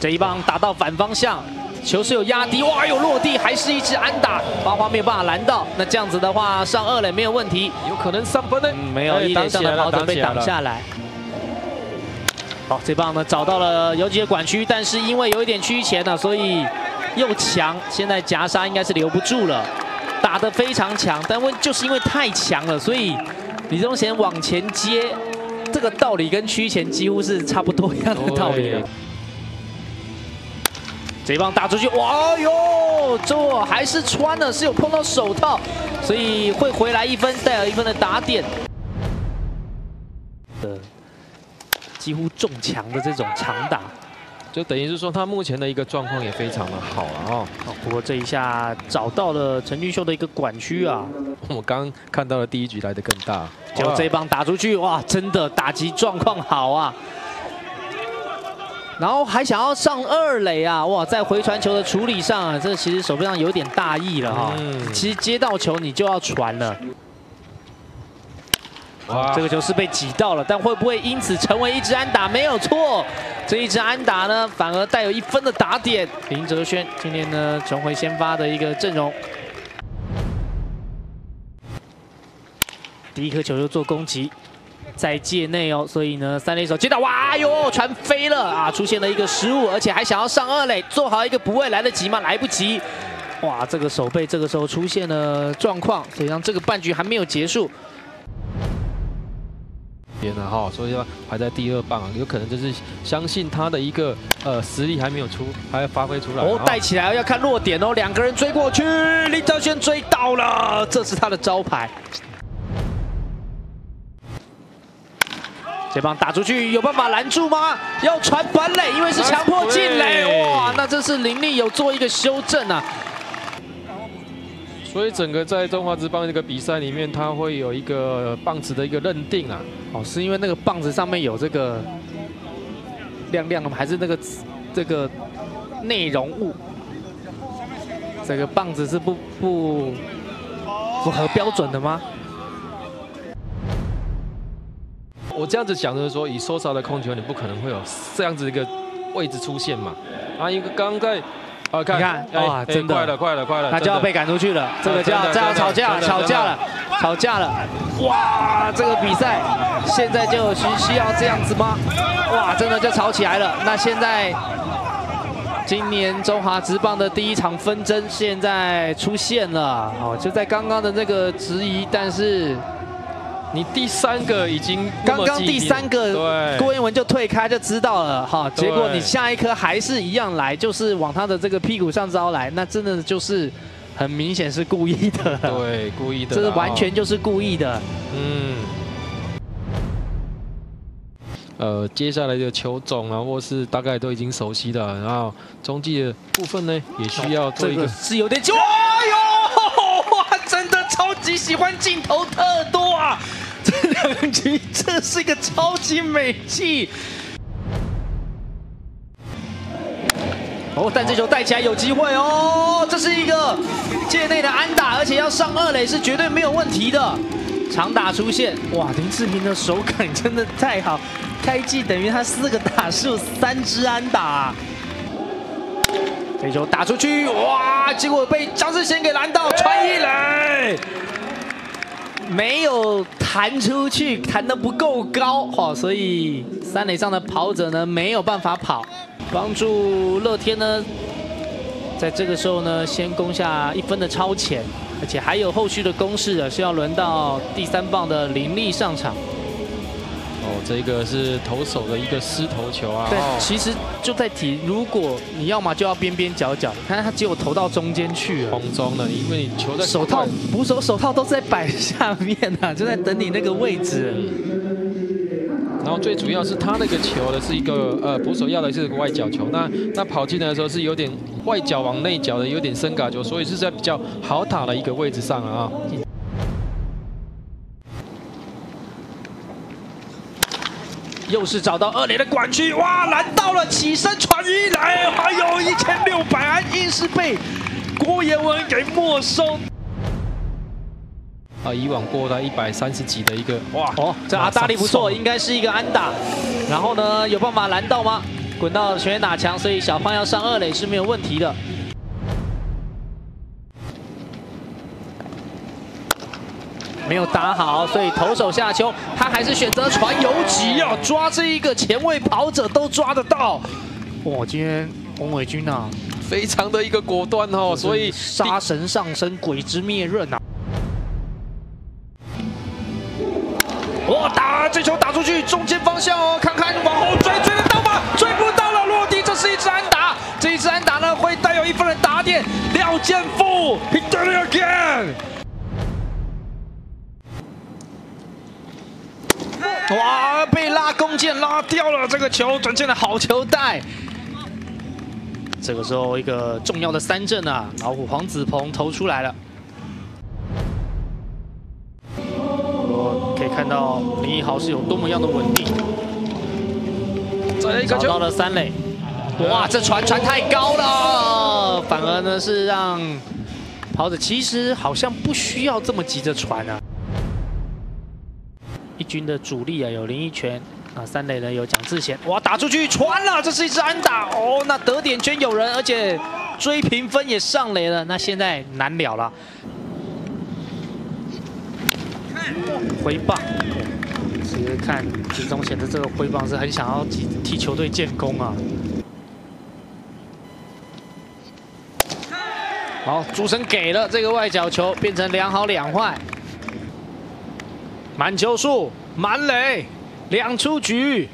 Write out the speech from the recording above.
这一棒打到反方向，球是有压低，哇，有落地，还是一支安打，花花没有办法拦到。那这样子的话，上二垒没有问题，有可能上分呢。嗯，没有，一垒上的跑者被挡下来。好，这棒呢找到了游击的管区，但是因为有一点区前呢，所以又强，现在夹杀应该是留不住了。打得非常强，但问就是因为太强了，所以李宗贤往前接，这个道理跟区前几乎是差不多一样的道理。这一棒打出去，哇哟，这还是穿了，是有碰到手套，所以会回来一分，带了一分的打点。的几乎中强的这种长打。就等于是说，他目前的一个状况也非常的好了哦。不过这一下找到了陈俊秀的一个管区啊。我刚看到了第一局来的更大，就这一棒打出去，哇，真的打击状况好啊。然后还想要上二垒啊，哇，在回传球的处理上啊，这其实手背上有点大意了哈。其实接到球你就要传了。这个球是被挤到了，但会不会因此成为一支安打？没有错，这一支安打呢，反而带有一分的打点。林哲轩今天呢重回先发的一个阵容，第一颗球就做攻击，在界内哦，所以呢三垒手接到，哇哟，传飞了啊，出现了一个失误，而且还想要上二垒，做好一个补位，来得及吗？来不及，哇，这个手背这个时候出现了状况，所以让这个半局还没有结束。边了哈，所以要排在第二棒，有可能就是相信他的一个呃实力还没有出，还要发挥出来。哦，带起来要看落点哦，两个人追过去，林兆轩追到了，这是他的招牌。这棒打出去有办法拦住吗？要传板垒，因为是强迫进垒，哇，那这是林立有做一个修正啊。所以整个在中华职棒这个比赛里面，它会有一个棒子的一个认定啊。哦，是因为那个棒子上面有这个亮亮的吗？还是那个这个内容物？这个棒子是不不符合标准的吗？我这样子想就是说，以收少的控球，你不可能会有这样子一个位置出现嘛。啊，一个刚在。你看，哇，真的快了，快了，快了，他就要被赶出去了。这个叫这要吵架，吵架了，吵架了。哇，这个比赛现在就需需要这样子吗？哇，真的就吵起来了。那现在今年中华职棒的第一场纷争现在出现了。哦，就在刚刚的那个质疑，但是。你第三个已经刚刚第三个，郭彦文就退开就知道了哈。结果你下一颗还是一样来，就是往他的这个屁股上招来，那真的就是很明显是故意的。对，故意的，这是完全就是故意的。嗯。呃，接下来的球种啊，或是大概都已经熟悉的，然后中继的部分呢，也需要做一个是有点久。哎呦，哇，真的超级喜欢镜头特多啊！这两局，这是一个超级美技。哦，但这球带起来有机会哦，这是一个界内的安打，而且要上二垒是绝对没有问题的。长打出现，哇，林志明的手感真的太好，开季等于他四个打数三支安打。这球打出去，哇，结果被张志贤给拦到，穿一垒。没有弹出去，弹得不够高，哈，所以三垒上的跑者呢没有办法跑，帮助乐天呢，在这个时候呢先攻下一分的超前，而且还有后续的攻势啊，是要轮到第三棒的林立上场。这个是投手的一个失投球啊！对，其实就在提，如果你要么就要边边角角，看他只有投到中间去了。空中的，因为你球在手套捕手手套都是在板下面啊，就在等你那个位置。然后最主要是他那个球的是一个呃捕手要的是个外角球，那那跑进来的时候是有点外角往内角的，有点深嘎球，所以是在比较好打的一个位置上啊。又是找到二垒的管区，哇，拦到了，起身传一来，还有一千六百安，硬是被郭彦文给没收。啊，以往过到一百三十几的一个，哇，哦，这阿大力不错，应该是一个安打。然后呢，有办法拦到吗？滚到全垒打墙，所以小胖要上二垒是没有问题的。没有打好，所以投手下球，他还是选择传游击啊，抓这一个前卫跑者都抓得到。哇，今天洪伟军啊，非常的一个果断哦，所以杀神上身，鬼之灭刃啊！哇，打这球打出去，中间方向哦，看看往后追，追得到吗？追不到了，落地，这是一支安打，这一支安打呢会带有一分的打点。廖健富，He did it again！哇，被拉弓箭拉掉了，这个球转进了好球带。这个时候一个重要的三振啊，老虎黄子鹏投出来了。我可以看到林一豪是有多么样的稳定。找到了三垒，哇，这传传太高了，反而呢是让跑者其实好像不需要这么急着传啊。军的主力啊，有林一泉啊，三垒呢有蒋志贤，哇，打出去传了，这是一支安打哦，那得点圈有人，而且追平分也上垒了，那现在难了了。挥棒，其实看李宗贤的这个挥棒是很想要替替球队建功啊。好，主审给了这个外角球，变成两好两坏。满球数，满垒，两出局。